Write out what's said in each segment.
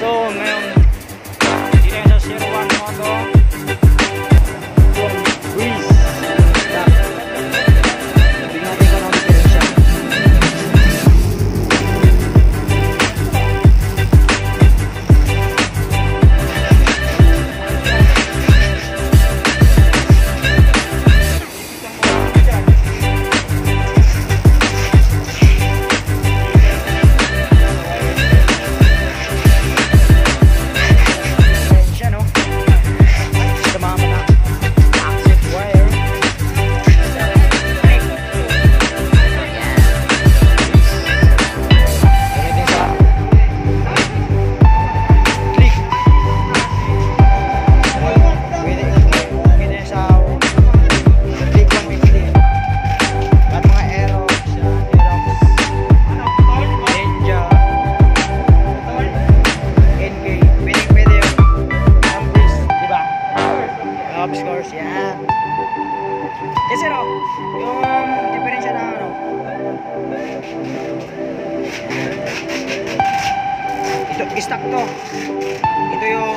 So, man. Top scores, yan. Yes, sir, oh. Yung diferensya na ano. Ito, stock to. Ito yung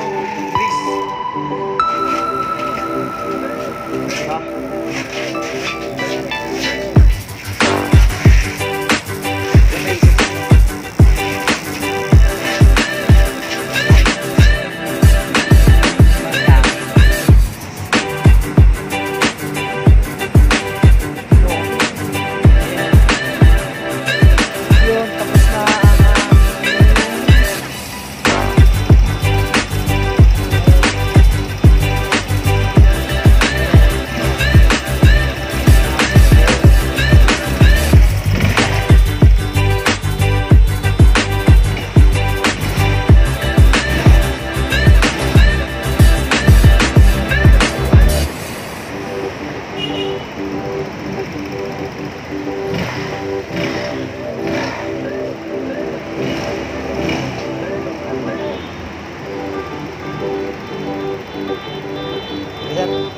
here